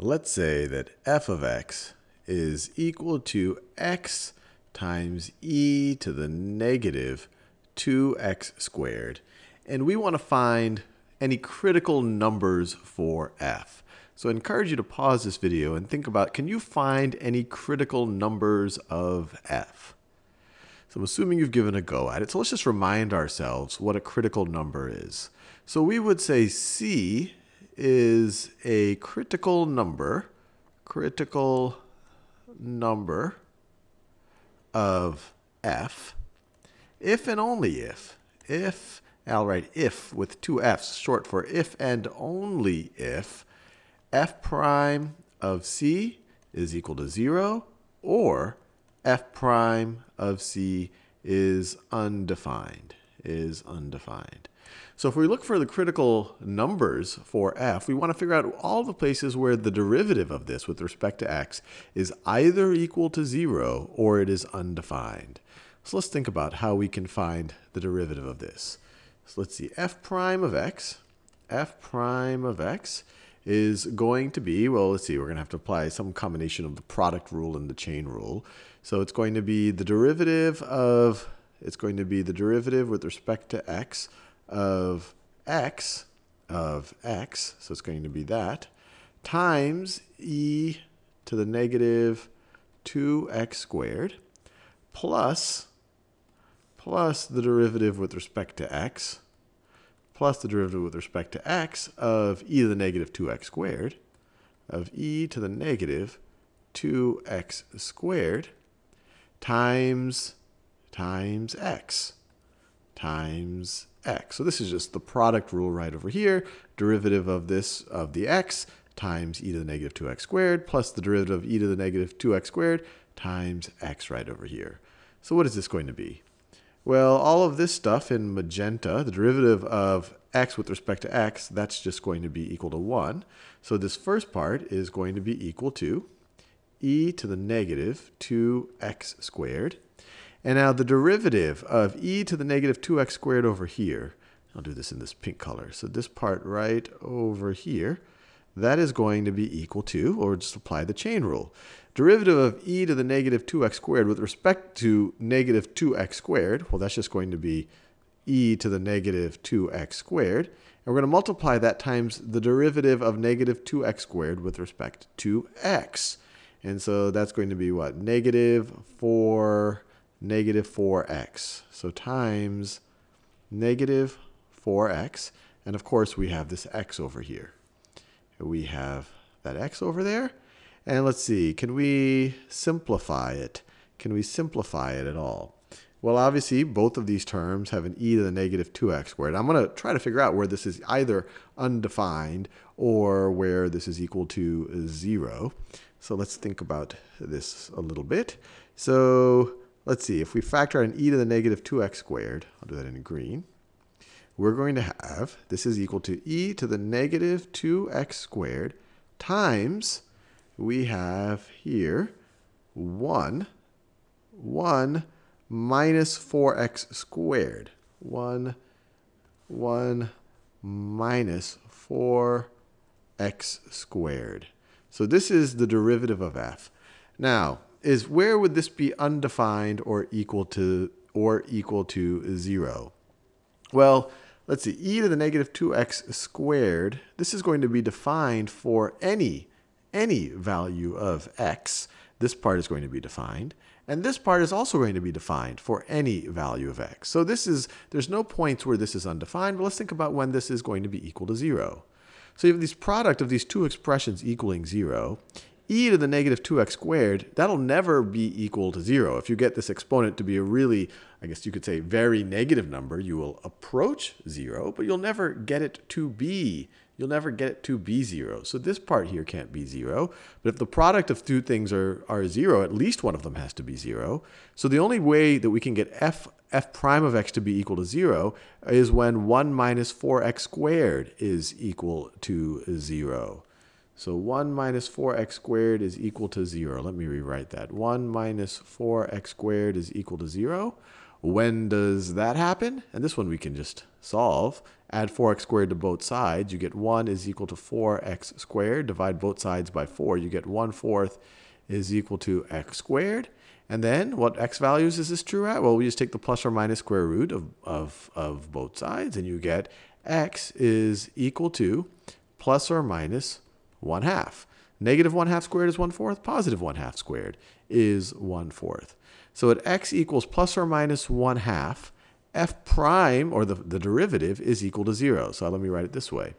Let's say that f of x is equal to x times e to the negative 2x squared. And we want to find any critical numbers for f. So I encourage you to pause this video and think about, can you find any critical numbers of f? So I'm assuming you've given a go at it. So let's just remind ourselves what a critical number is. So we would say c is a critical number, critical number of f, if and only if, if, I'll write if with two f's, short for if and only if, f prime of c is equal to 0 or f prime of c is undefined, is undefined. So if we look for the critical numbers for f, we want to figure out all the places where the derivative of this with respect to x is either equal to 0 or it is undefined. So let's think about how we can find the derivative of this. So let's see, f prime of x, f prime of x is going to be, well, let's see, we're going to have to apply some combination of the product rule and the chain rule. So it's going to be the derivative of, it's going to be the derivative with respect to x of x of x, so it's going to be that, times e to the negative 2x squared plus, plus the derivative with respect to x, plus the derivative with respect to x of e to the negative 2x squared, of e to the negative 2x squared times times x times x. So this is just the product rule right over here. Derivative of this of the x times e to the negative 2x squared plus the derivative of e to the negative 2x squared times x right over here. So what is this going to be? Well, all of this stuff in magenta, the derivative of x with respect to x, that's just going to be equal to 1. So this first part is going to be equal to e to the negative 2x squared and now the derivative of e to the negative 2x squared over here, I'll do this in this pink color. So this part right over here, that is going to be equal to, or just apply the chain rule. Derivative of e to the negative 2x squared with respect to negative 2x squared, well, that's just going to be e to the negative 2x squared. And we're going to multiply that times the derivative of negative 2x squared with respect to x. And so that's going to be what? Negative 4 negative 4x. So times negative 4x. And of course, we have this x over here. We have that x over there. And let's see, can we simplify it? Can we simplify it at all? Well, obviously, both of these terms have an e to the negative 2x squared. I'm going to try to figure out where this is either undefined or where this is equal to 0. So let's think about this a little bit. So let's see, if we factor out an e to the negative 2x squared, I'll do that in green, we're going to have, this is equal to e to the negative 2x squared times, we have here 1, 1 minus 4x squared. 1, 1 minus 4x squared. So this is the derivative of f. Now, is where would this be undefined or equal to or equal to 0? Well, let's see, e to the negative 2x squared, this is going to be defined for any, any value of x. This part is going to be defined. And this part is also going to be defined for any value of x. So this is, there's no points where this is undefined, but let's think about when this is going to be equal to 0. So you have this product of these two expressions equaling 0 e to the negative 2x squared, that'll never be equal to 0. If you get this exponent to be a really, I guess you could say, very negative number, you will approach 0, but you'll never get it to be. You'll never get it to be 0. So this part here can't be 0. But if the product of two things are, are 0, at least one of them has to be 0. So the only way that we can get f, f prime of x to be equal to 0 is when 1 minus 4x squared is equal to 0. So 1 minus 4x squared is equal to 0. Let me rewrite that. 1 minus 4x squared is equal to 0. When does that happen? And this one we can just solve. Add 4x squared to both sides. You get 1 is equal to 4x squared. Divide both sides by 4. You get 1 fourth is equal to x squared. And then what x values is this true at? Well, we just take the plus or minus square root of, of, of both sides, and you get x is equal to plus or minus 1 half. Negative 1 half squared is 1 fourth. Positive 1 half squared is 1 fourth. So at x equals plus or minus 1 half, f prime, or the, the derivative, is equal to 0. So let me write it this way.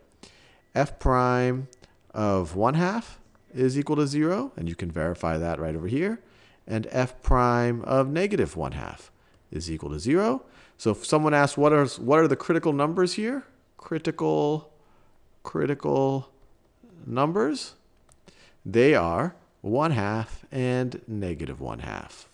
f prime of 1 half is equal to 0, and you can verify that right over here. And f prime of negative 1 half is equal to 0. So if someone asks what are, what are the critical numbers here, critical, critical numbers, they are 1 half and negative 1 half.